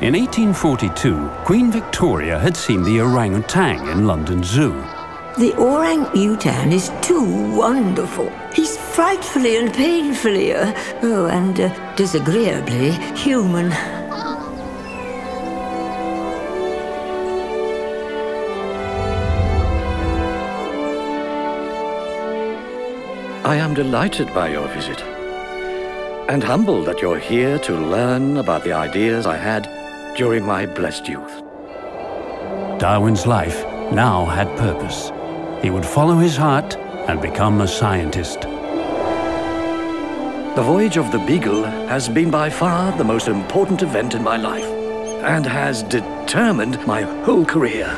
In 1842, Queen Victoria had seen the orangutan in London Zoo. The orang-utan is too wonderful. He's frightfully and painfully, uh, oh, and uh, disagreeably human. I am delighted by your visit, and humbled that you're here to learn about the ideas I had during my blessed youth. Darwin's life now had purpose. He would follow his heart and become a scientist. The voyage of the Beagle has been by far the most important event in my life, and has determined my whole career.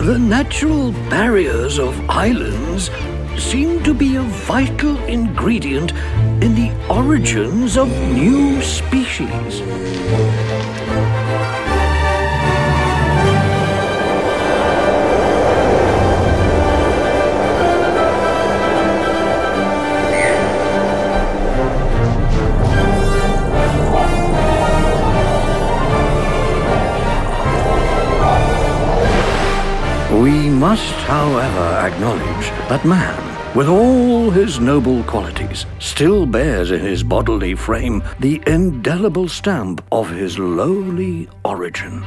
The natural barriers of islands seem to be a vital ingredient in the origins of new species. We must, however, acknowledge that man, with all his noble qualities, still bears in his bodily frame the indelible stamp of his lowly origin.